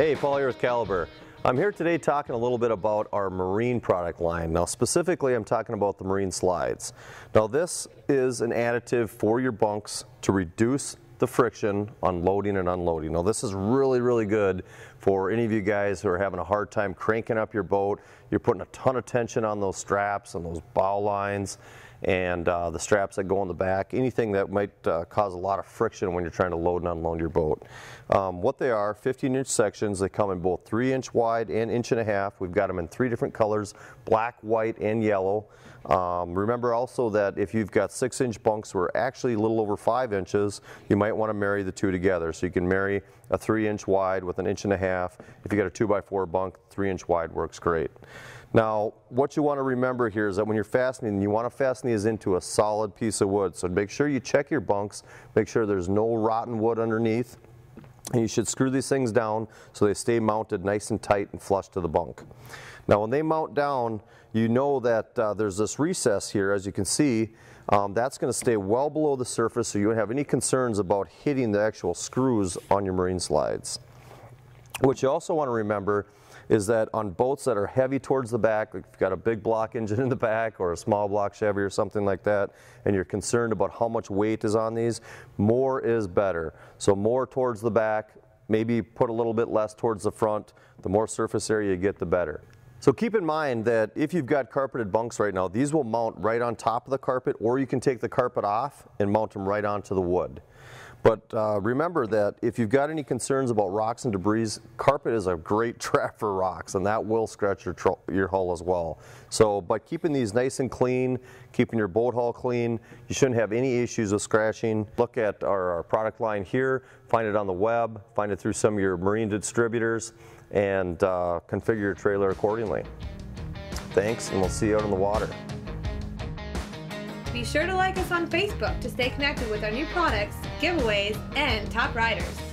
Hey, Paul here with Caliber. I'm here today talking a little bit about our marine product line. Now specifically I'm talking about the marine slides. Now this is an additive for your bunks to reduce the friction on loading and unloading. Now this is really, really good for any of you guys who are having a hard time cranking up your boat. You're putting a ton of tension on those straps and those bow lines and uh, the straps that go on the back, anything that might uh, cause a lot of friction when you're trying to load and unload your boat. Um, what they are, 15 inch sections, they come in both 3 inch wide and inch and a half. We've got them in three different colors, black, white, and yellow. Um, remember also that if you've got 6 inch bunks were actually a little over 5 inches, you might want to marry the two together. So you can marry a 3 inch wide with an inch and a half. If you got a 2 by 4 bunk, 3 inch wide works great. Now, what you want to remember here is that when you're fastening, you want to fasten these into a solid piece of wood. So make sure you check your bunks, make sure there's no rotten wood underneath. And you should screw these things down so they stay mounted nice and tight and flush to the bunk. Now when they mount down, you know that uh, there's this recess here, as you can see, um, that's going to stay well below the surface so you don't have any concerns about hitting the actual screws on your marine slides. What you also want to remember is that on boats that are heavy towards the back, like if you've got a big block engine in the back or a small block Chevy or something like that, and you're concerned about how much weight is on these, more is better. So more towards the back, maybe put a little bit less towards the front. The more surface area you get, the better. So keep in mind that if you've got carpeted bunks right now, these will mount right on top of the carpet or you can take the carpet off and mount them right onto the wood. But uh, remember that if you've got any concerns about rocks and debris, carpet is a great trap for rocks and that will scratch your, your hull as well. So by keeping these nice and clean, keeping your boat hull clean, you shouldn't have any issues with scratching. Look at our, our product line here, find it on the web, find it through some of your marine distributors, and uh, configure your trailer accordingly. Thanks, and we'll see you out on the water. Be sure to like us on Facebook to stay connected with our new products, giveaways, and top riders.